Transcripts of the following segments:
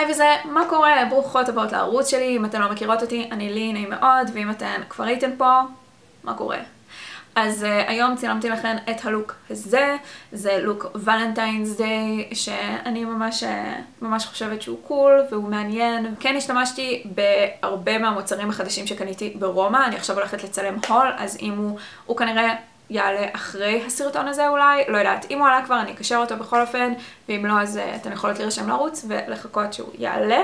היי וזה, מה קורה? ברוכות הבאות לערוץ שלי, אם אתן לא מכירות אותי, אני לי, נעים מאוד, ואם אתן כבר הייתן פה, מה קורה? אז uh, היום צילמתי לכם את הלוק הזה, זה לוק ולנטיינס דיי, שאני ממש, uh, ממש חושבת שהוא קול והוא מעניין. כן השתמשתי בהרבה מהמוצרים החדשים שקניתי ברומא, אני עכשיו הולכת לצלם הול, אז אם הוא, הוא כנראה יעלה אחרי הסרטון הזה אולי, לא יודעת, אם הוא עלה כבר אני אקשר אותו בכל אופן, ואם לא אז uh, אתן יכולות להירשם לערוץ ולחכות שהוא יעלה.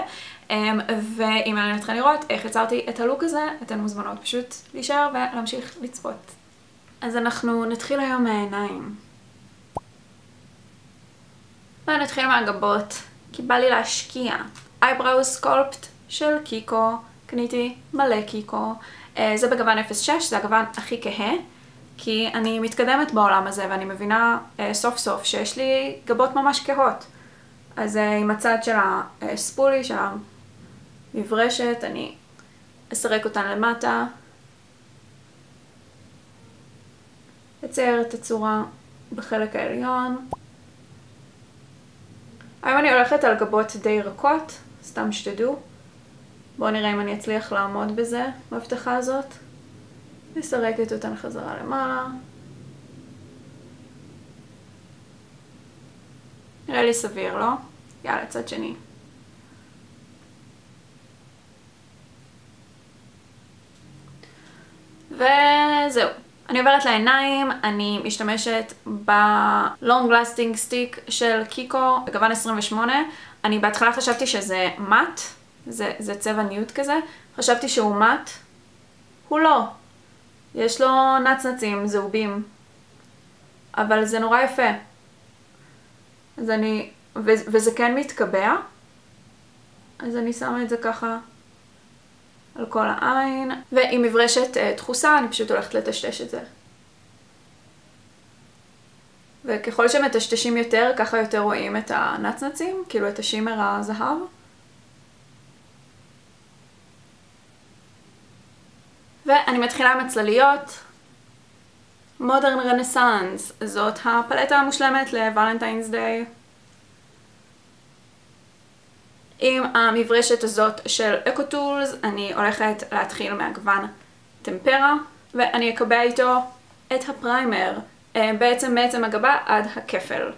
Um, ואם מעניין אתכם לראות איך יצרתי את הלוק הזה, אתן מוזמנות פשוט להישאר ולהמשיך לצפות. אז אנחנו נתחיל היום מהעיניים. ונתחיל מהגבות, כי בא לי להשקיע. אייבראו סקולפט של קיקו, קניתי מלא קיקו. Uh, זה בגוון 06, זה הגוון הכי כהה. כי אני מתקדמת בעולם הזה ואני מבינה אה, סוף סוף שיש לי גבות ממש כהות. אז אה, עם הצד של הספולי, של המברשת, אני אסרק אותן למטה. אצייר את הצורה בחלק העליון. היום אני הולכת על גבות די רכות, סתם שתדעו. בואו נראה אם אני אצליח לעמוד בזה, בהבטחה הזאת. מסרקת אותן חזרה למעלה. נראה לי סביר, לא? יאללה, צד שני. וזהו. אני עוברת לעיניים, אני משתמשת בלונג לסטינג סטיק של קיקו בגוון 28. אני בהתחלה חשבתי שזה מאט, זה, זה צבע ניוט כזה, חשבתי שהוא מאט, הוא לא, יש לו נצנצים זהובים, אבל זה נורא יפה. אז אני, ו, וזה כן מתקבע, אז אני שמה את זה ככה על כל העין, ועם מברשת uh, דחוסה אני פשוט הולכת לטשטש את זה. וככל שמטשטשים יותר, ככה יותר רואים את הנצנצים, כאילו את השימר הזהב. ואני מתחילה עם הצלליות. Modern Renaissance, זאת הפלטה המושלמת ל Valentine's Day. עם המברשת הזאת של EcoTools אני הולכת להתחיל מהגוון Tempera ואני אקבע איתו את ה primer אה, בעצם מעצם הגבה עד הכפל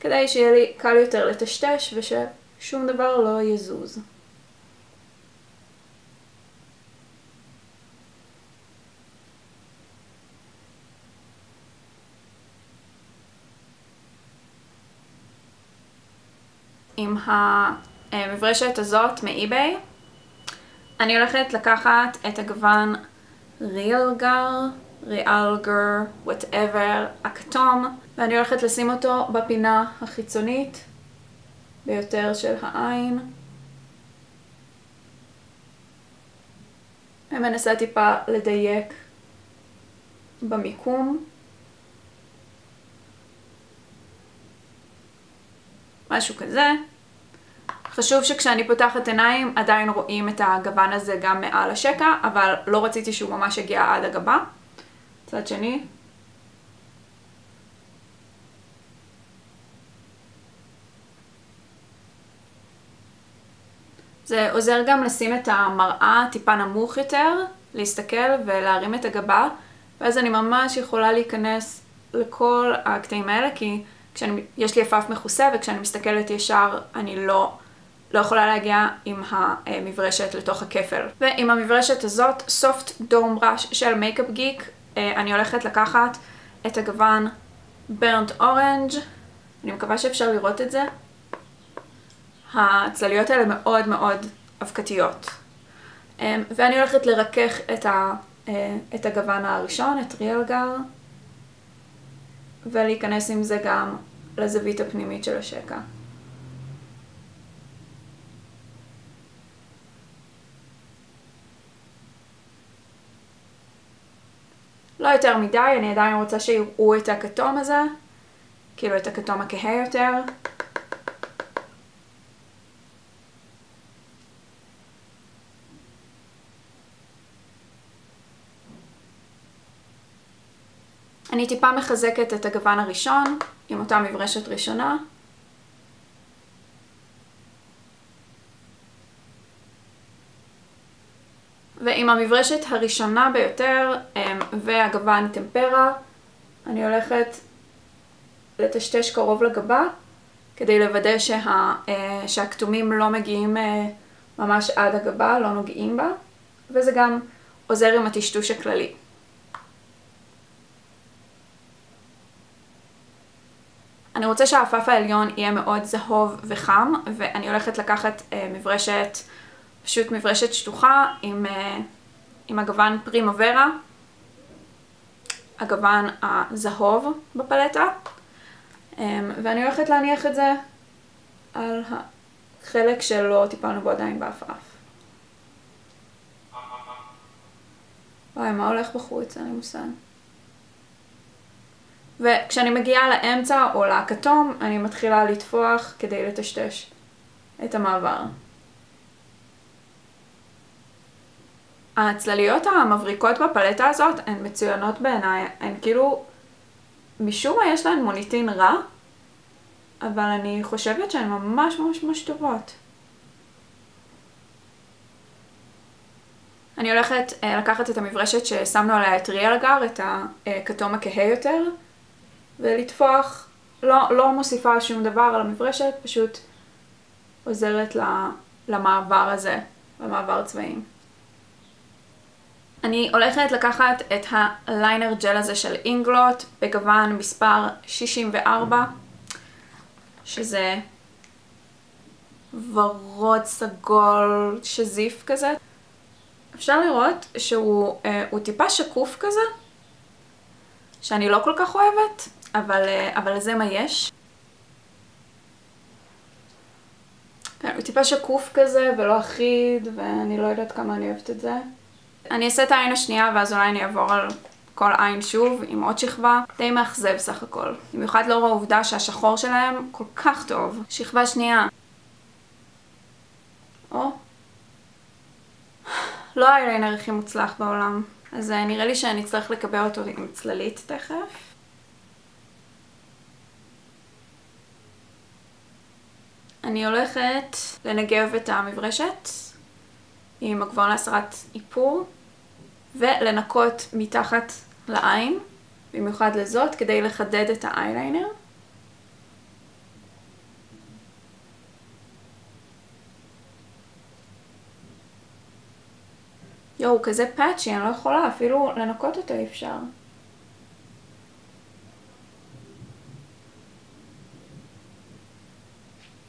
כדי שיהיה לי קל יותר לטשטש וששום דבר לא יזוז. עם המברשת הזאת מ eBay. אני הולכת לקחת את הגוון Realgar, Realgar, whatever, הכתום, ואני הולכת לשים אותו בפינה החיצונית ביותר של העין. ומנסה טיפה לדייק במיקום. משהו כזה. חשוב שכשאני פותחת עיניים עדיין רואים את הגוון הזה גם מעל השקע, אבל לא רציתי שהוא ממש יגיע עד הגבה. צד שני. זה עוזר גם לשים את המראה טיפה נמוך יותר, להסתכל ולהרים את הגבה, ואז אני ממש יכולה להיכנס לכל הקטעים האלה, כי כשיש לי עפעף מכוסה וכשאני מסתכלת ישר אני לא, לא יכולה להגיע עם המברשת לתוך הכפל. ועם המברשת הזאת, Soft Dome Brush של Makeup Geek, אה, אני הולכת לקחת את הגוון Burnt Orange, אני מקווה שאפשר לראות את זה. הצלליות האלה מאוד מאוד אבקתיות. אה, ואני הולכת לרכך את, ה, אה, את הגוון הראשון, את ריאלגר, ולהיכנס עם זה גם לזווית הפנימית של השקע. לא יותר מדי, אני עדיין רוצה שיראו את הכתום הזה, כאילו את הכתום הכהה יותר. אני טיפה מחזקת את הגוון הראשון עם אותה מברשת ראשונה. ועם המברשת הראשונה ביותר אמ, והגוון טמפרה, אני הולכת לטשטש קרוב לגבה כדי לוודא שה, אה, שהכתומים לא מגיעים אה, ממש עד הגבה, לא נוגעים בה, וזה גם עוזר עם הטשטוש הכללי. אני רוצה שהעפף העליון יהיה מאוד זהוב וחם, ואני הולכת לקחת אה, מברשת, פשוט מברשת שטוחה עם, אה, עם הגוון פרימוורה, הגוון הזהוב בפלטה, אה, ואני הולכת להניח את זה על החלק שלא טיפלנו בו עדיין בעפעף. וואי, מה הולך בחוץ? אין לי מושג. וכשאני מגיעה לאמצע או לכתום, אני מתחילה לטפוח כדי לטשטש את המעבר. הצלליות המבריקות בפלטה הזאת הן מצוינות בעיניי, הן כאילו, משום מה יש להן מוניטין רע, אבל אני חושבת שהן ממש ממש ממש טובות. אני הולכת uh, לקחת את המברשת ששמנו עליה את ריאלגר, את הכתום הכהה יותר, ולטפוח, לא, לא מוסיפה שום דבר על המברשת, פשוט עוזרת למעבר הזה, למעבר צבעים. אני הולכת לקחת את הליינר ג'ל הזה של אינגלוט בגוון מספר 64, שזה ורוד סגול שזיף כזה. אפשר לראות שהוא uh, טיפה שקוף כזה, שאני לא כל כך אוהבת, אבל, uh, אבל זה מה יש. כן, הוא טיפה שקוף כזה ולא אחיד, ואני לא יודעת כמה אני אוהבת את זה. אני אעשה את העין השנייה ואז אולי אני אעבור על כל עין שוב עם עוד שכבה. די מאכזב סך הכל. במיוחד לאור העובדה שהשחור שלהם כל כך טוב. שכבה שנייה. או. לא האיליינר הכי מוצלח בעולם. אז אה, נראה לי שאני אצטרך לקבע אותו עם צללית תכף. אני הולכת לנגב את המברשת עם הגבוהה להסרת איפור ולנקות מתחת לעין, במיוחד לזאת, כדי לחדד את האייליינר. יואו, הוא כזה פאצ'י, אני לא יכולה אפילו לנקות אותו אי אפשר.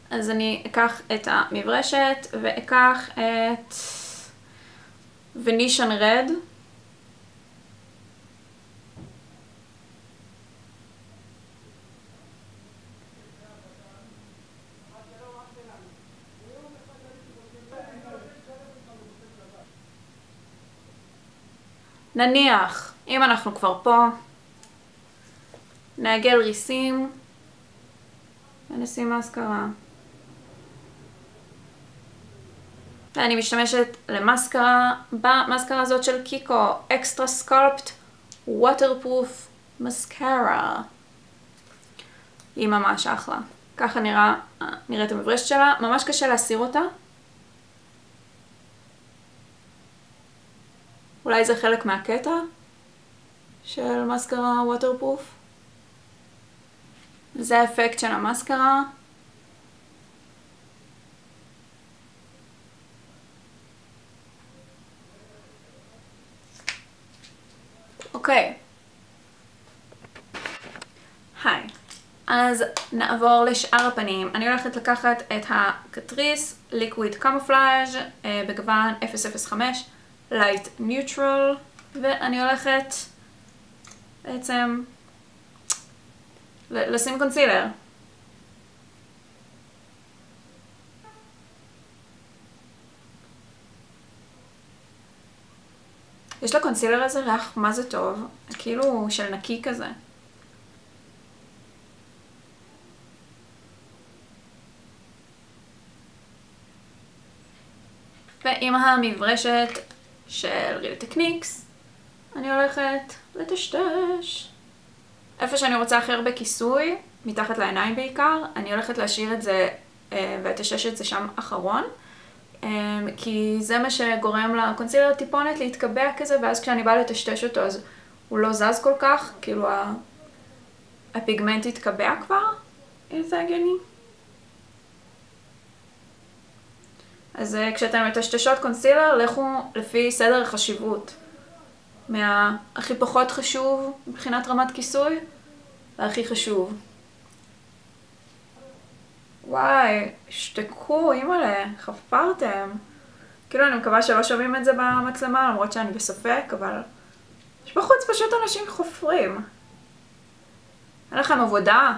אז אני אקח את המברשת ואקח את ונישן רד. נניח, אם אנחנו כבר פה, נעגל ריסים ונשים מאסקרה. ואני משתמשת למאסקרה, במאסקרה הזאת של קיקו, Extra Sculpt Waterproof Mascara. היא ממש אחלה. ככה נראה, נראית המברשת שלה, ממש קשה להסיר אותה. אולי זה חלק מהקטע של מאסקרה ווטרפרוף. זה האפקט של המאסקרה. אוקיי. היי. אז נעבור לשאר הפנים. אני הולכת לקחת את הקטריס ליקוויד קמופלאז' בגוון 005 Light Neutral ואני הולכת בעצם לשים קונסילר. יש לקונסילר הזה ריח מה זה טוב, כאילו של נקי כזה. ועם המברשת של ריל טקניקס, אני הולכת לטשטש. איפה שאני רוצה הכי הרבה כיסוי, מתחת לעיניים בעיקר, אני הולכת להשאיר את זה אה, ולטשטש את זה שם אחרון. אמ, כי זה מה שגורם לקונסילר טיפונת להתקבע כזה, ואז כשאני באה לטשטש אותו אז הוא לא זז כל כך, כאילו הפיגמנט התקבע כבר, אם זה הגיוני. אז אה, כשאתן מטשטשות קונסילר, לכו לפי סדר החשיבות. מהכי פחות חשוב מבחינת רמת כיסוי, והכי חשוב. וואי, שתקו, אימא'לה, חפרתם. כאילו, אני מקווה שלא שומעים את זה במצלמה, למרות שאני בספק, אבל... יש בחוץ פשוט אנשים חופרים. אין לכם עבודה?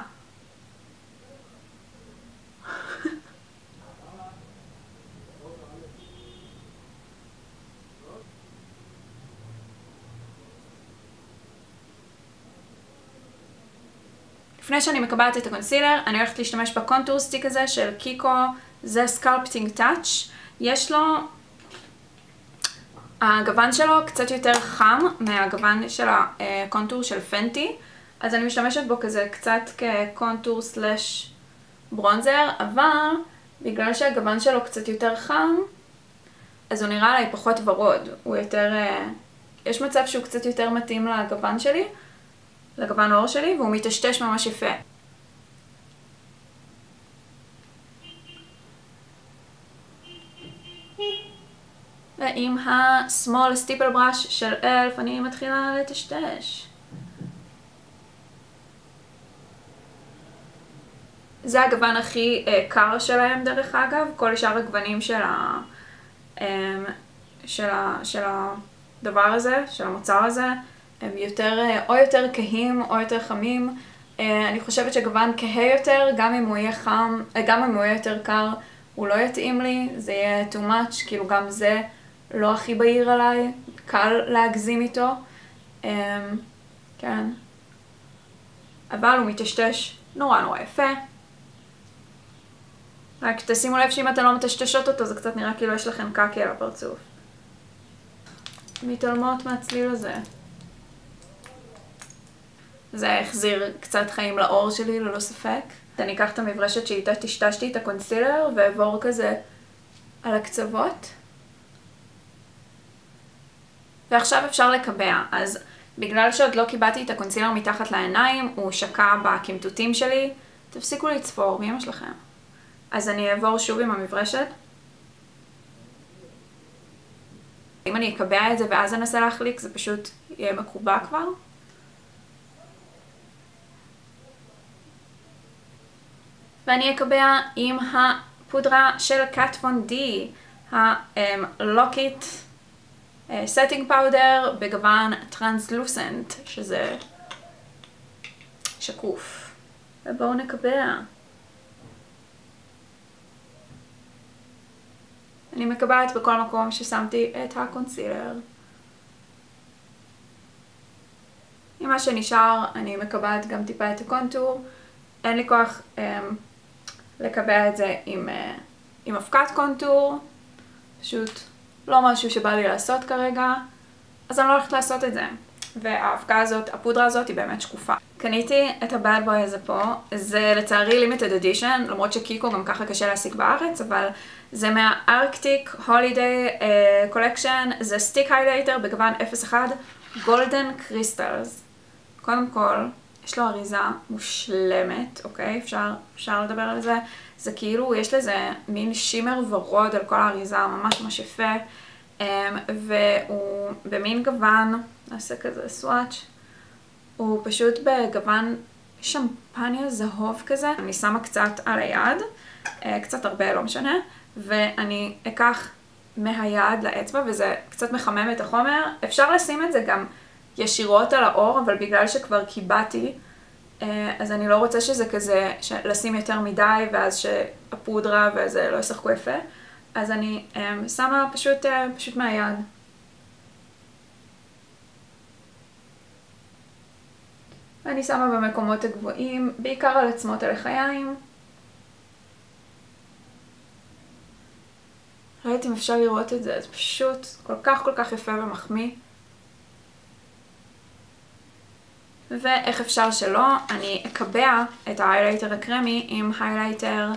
לפני שאני מקבלת את הקונסילר, אני הולכת להשתמש ב contour stick הזה של קיקו, זה Sculpting Touch. יש לו... הגוון שלו קצת יותר חם מהגוון של הקונטור של פנטי, אז אני משתמשת בו כזה קצת כקונטור slash ברונזר, אבל בגלל שהגוון שלו קצת יותר חם, אז הוא נראה לי פחות ורוד. הוא יותר... אה, יש מצב שהוא קצת יותר מתאים לגוון שלי. לגוון העור שלי, והוא מטשטש ממש יפה. ועם ה-small steeple brush של אלף אני מתחילה לטשטש. זה הגוון הכי uh, קר שלהם דרך אגב, כל שאר הגוונים של, ה, um, של, ה, של הדבר הזה, של המוצר הזה, הם יותר, אה, או יותר כהים או יותר חמים. אה, אני חושבת שגוון כהה יותר, גם אם הוא יהיה חם, אה, גם אם הוא יהיה יותר קר, הוא לא יתאים לי, זה יהיה too much, כאילו גם זה לא הכי בהיר עליי, קל להגזים איתו. כן. אבל הוא מטשטש נורא נורא יפה. רק תשימו לב שאם אתן לא מטשטשות אותו זה קצת נראה כאילו יש לכם קקי על הפרצוף. מתעלמות מהצליל הזה. זה החזיר קצת חיים לעור שלי, ללא ספק. אני אקח את המברשת שאיתה טשטשתי את הקונסילר ואעבור כזה על הקצוות. ועכשיו אפשר לקבע. אז בגלל שעוד לא קיבעתי את הקונסילר מתחת לעיניים, הוא שקע בקמטוטים שלי. תפסיקו לצפור, מי אמא שלכם? אז אני אעבור שוב עם המברשת. אם אני אקבע את זה ואז אנסה להחליק, זה פשוט יהיה מקובע כבר. ואני אקבע עם הפודרה של Kat Von D, ה Lock-It Setting Powder בגוון translucent, שזה שקוף. ובואו נקבע. אני מקבעת בכל מקום ששמתי את הקונסילר. עם מה שנשאר אני מקבעת גם טיפה את הקונטור. אין לי כוח אמ, לקבע את זה עם, אה, עם אבקת קונטור, פשוט לא משהו שבא לי לעשות כרגע, אז אני לא הולכת לעשות את זה. והאבקה הזאת, הפודרה הזאת היא באמת שקופה. קניתי את ה bad boy הזה פה, זה לצערי limited edition, למרות שקיקו גם ככה קשה להשיג בארץ, אבל זה מה Arctic Holiday Collection, זה stick highlighter בגוון 01 Golden Crystals. קודם כל, יש לו אריזה מושלמת, אוקיי? אפשר, אפשר לדבר על זה. זה כאילו, יש לזה מין shimmer ורוד על כל האריזה, ממש ממש יפה. אמ, והוא במין גוון, נעשה כזה swatch, הוא פשוט בגוון שמפניה זהוב כזה. אני שמה קצת על היד, uh, קצת הרבה, לא משנה, ואני אקח מהיד לאצבע, וזה קצת מחמם את החומר. אפשר לשים את זה גם ישירות על האור, אבל בגלל שכבר קיבעתי, אה, אז אני לא רוצה שזה כזה, לשים יותר מדי, ואז שהפודרה וזה לא ישחקו יפה. אז אני um, שמה פשוט, uh, פשוט מהיד. ואני שמה במקומות הגבוהים, בעיקר על עצמות הלחיים. לא יודעת אם אפשר לראות את זה, זה פשוט כל כך כל כך יפה ומחמיא. ואיך אפשר שלא, אני אקבע את ההיילייטר הקרמי עם היילייטר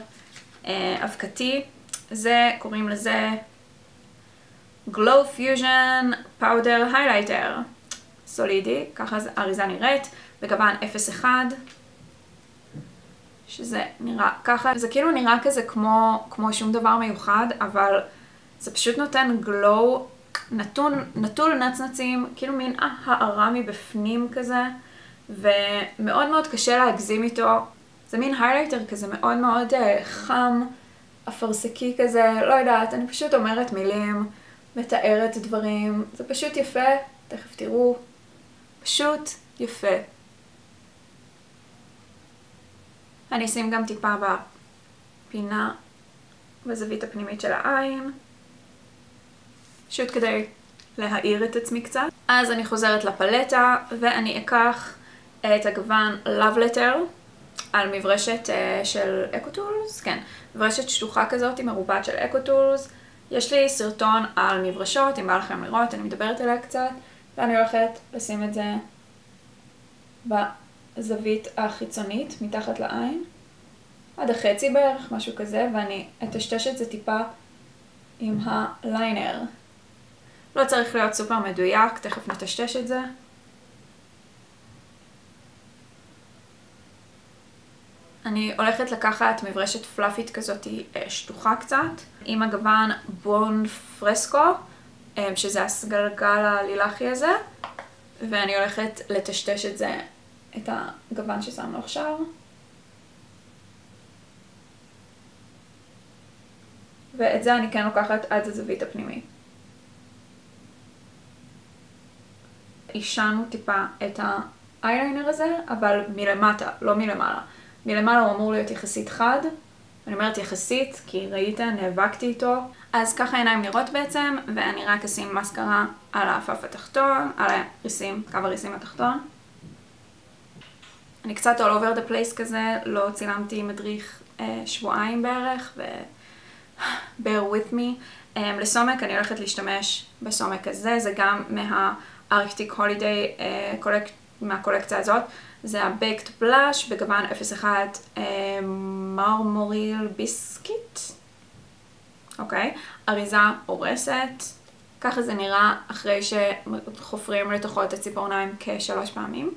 אה, אבקתי. זה, קוראים לזה Glow Fusion Powder Highlighter. סולידי, ככה האריזה נראית, בגוון 0.1, שזה נראה ככה, זה כאילו נראה כזה כמו, כמו שום דבר מיוחד, אבל זה פשוט נותן glow נתון, נטול נצנצים, כאילו מין הארה מבפנים כזה, ומאוד מאוד קשה להגזים איתו. זה מין היילייטר כזה מאוד מאוד אה, חם, אפרסקי כזה, לא יודעת, אני פשוט אומרת מילים, מתארת דברים, זה פשוט יפה, תכף תראו, פשוט יפה. אני אשים גם טיפה בפינה, בזווית הפנימית של העין. פשוט כדי להאיר את עצמי קצת. אז אני חוזרת לפלטה, ואני אקח את הגוון Love Letter על מברשת uh, של אקוטולס, כן, מברשת שטוחה כזאת מרובעת של אקוטולס. יש לי סרטון על מברשות, אם בא לכם לראות, אני מדברת עליה קצת, ואני הולכת לשים את זה בזווית החיצונית, מתחת לעין, עד החצי בערך, משהו כזה, ואני אטשטש את זה טיפה עם הליינר. לא צריך להיות סופר מדויק, תכף נטשטש את זה. אני הולכת לקחת מברשת פלאפית כזאת אה, שטוחה קצת, עם הגוון בון פרסקו, אה, שזה הסגלגל הלילחי הזה, ואני הולכת לטשטש את זה, את הגוון ששמנו עכשיו. ואת זה אני כן לוקחת עד הזווית הפנימית. אישנו טיפה את האייליינר הזה, אבל מלמטה, לא מלמעלה. מלמעלה הוא אמור להיות יחסית חד. אני אומרת יחסית, כי ראית, נאבקתי איתו. אז ככה העיניים נראות בעצם, ואני רק אשים מסקרה על האפף התחתון, על הריסים, קו הריסים התחתון. אני קצת all over the place כזה, לא צילמתי מדריך אה, שבועיים בערך, ו... bear with me. Um, לסומק אני הולכת להשתמש בסומק הזה, זה גם מהארקטיק הולידיי uh, מהקולקציה הזאת. זה ה-Baked Blush בגוון 01 uh, מרמוריל ביסקיט. אוקיי, אריזה הורסת. ככה זה נראה אחרי שחופרים לתוכו את הציפורניים כשלוש פעמים.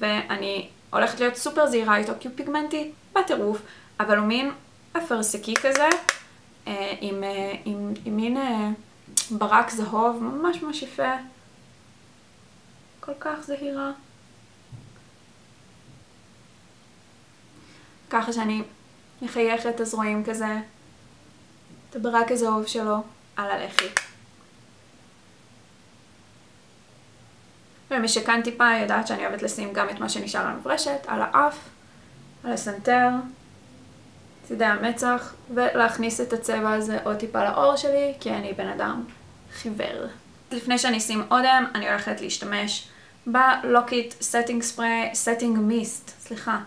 ואני הולכת להיות סופר זהירה איתו כי הוא פיגמנטי בטירוף, אבל הוא מין אפרסקי כזה, אה, עם, אה, עם, עם מין אה, ברק זהוב, ממש ממש יפה. כל כך זהירה. ככה שאני מחייכת אז רואים כזה את הברק הזהוב שלו על הלחי. ומי שכאן טיפה יודעת שאני אוהבת לשים גם את מה שנשאר על המברשת, על האף, על הסנטר. צידי המצח, ולהכניס את הצבע הזה עוד טיפה לעור שלי, כי אני בן אדם חיוור. לפני שאני אשים אודם, אני הולכת להשתמש ב Lock-It Setting Spray, setting mist, סליחה,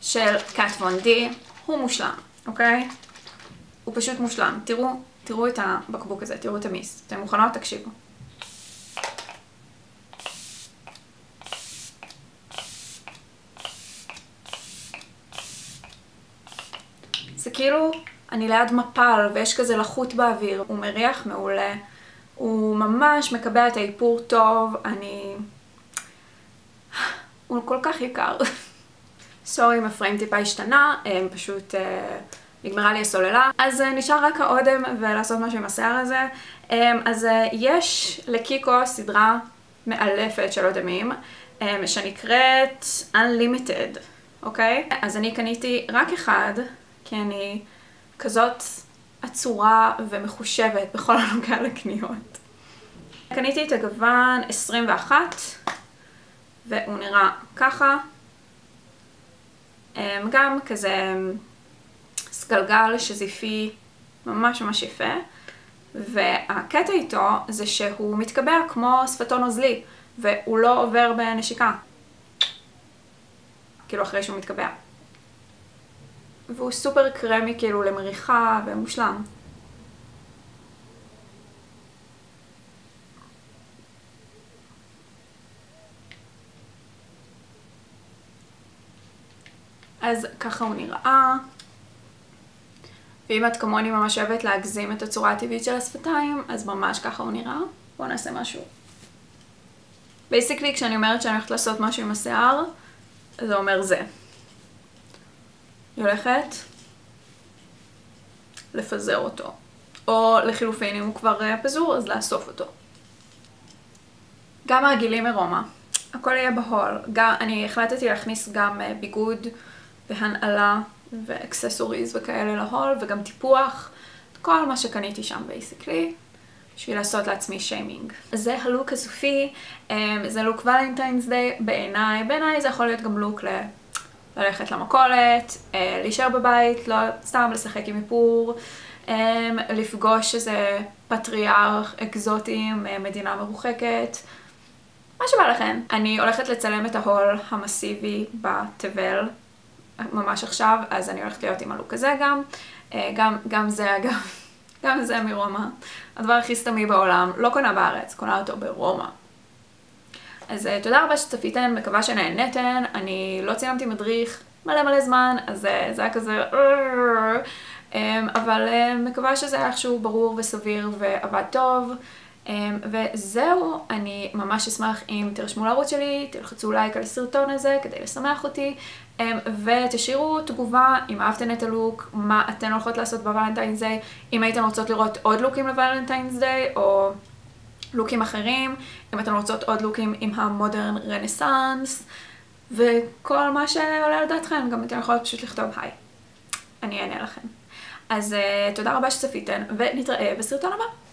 של Kat Von D, הוא מושלם, אוקיי? הוא פשוט מושלם. תראו, תראו את הבקבוק הזה, תראו את ה mist. אתם מוכנות? תקשיבו. זה כאילו, אני ליד מפל ויש כזה לחות באוויר, הוא מריח מעולה, הוא ממש מקבע את האיפור טוב, אני... הוא כל כך יקר. סורי אם הפריים טיפה השתנה, הם פשוט... uh, נגמרה לי הסוללה. אז uh, נשאר רק האודם ולעשות משהו עם השיער הזה. אז יש לקיקו סדרה מאלפת של אודמים, שנקראת Unlimited, אוקיי? אז אני קניתי רק אחד. כי אני כזאת עצורה ומחושבת בכל הנוגע לקניות. קניתי את הגוון 21, והוא נראה ככה. אמ, גם כזה סגלגל שזיפי ממש ממש יפה. והקטע איתו זה שהוא מתקבע כמו שפתון נוזלי, והוא לא עובר בנשיקה. כאילו אחרי שהוא מתקבע. והוא סופר קרמי כאילו למריחה ומושלם. אז ככה הוא נראה. ואם את כמוני ממש אוהבת להגזים את הצורה הטבעית של השפתיים, אז ממש ככה הוא נראה. בואו נעשה משהו. basically, כשאני אומרת שאני הולכת לעשות משהו עם השיער, זה אומר זה. היא הולכת לפזר אותו. או לחילופין, אם הוא כבר אה, פזור, אז לאסוף אותו. גם הרגילים מרומא. הכל יהיה ב haul. גם, אני החלטתי להכניס גם אה, ביגוד והנעלה ו accessories וכאלה ל haul, וגם טיפוח. כל מה שקניתי שם basically. בשביל לעשות לעצמי שיימינג. זה הלוק הסופי, אמ, זה לוק Valentine's Day בעיניי. בעיניי זה יכול להיות גם לוק ל... ללכת למכולת, אה, להישאר בבית, לא סתם לשחק עם איפור, אמ, לפגוש איזה פטריארך אקזוטי ממדינה מרוחקת. מה שבא לכם. אני הולכת לצלם את ה haul המסיבי בתבל ממש עכשיו, אז אני הולכת להיות עם הלוק הזה גם. אה, גם, גם זה אגב, גם זה מרומא. הדבר הכי סתמי בעולם, לא קונה בארץ, קונה אותו ברומא. אז uh, תודה רבה שצפיתן, מקווה שנהנתן. אני לא צילמתי מדריך מלא מלא זמן, אז uh, זה היה כזה... Um, אבל מקווה שזה היה איכשהו ברור וסביר ועבד טוב. Um, וזהו, אני ממש אשמח אם תרשמו לערוץ שלי, תלחצו לייק על הסרטון הזה כדי לשמח אותי, ותשאירו תגובה אם אהבתן את הלוק, מה אתן הולכות לעשות ב Valentine's Day, אם הייתן רוצות לראות עוד לוקים ל Valentine's Day, או לוקים אחרים, אם אתן רוצות עוד לוקים עם ה Modern Renaissance, וכל מה שעולה על דעתכם, גם אתן יכולות פשוט לכתוב היי. אני אענה לכם. אז אה, תודה רבה שצפיתן, ונתראה בסרטון הבא.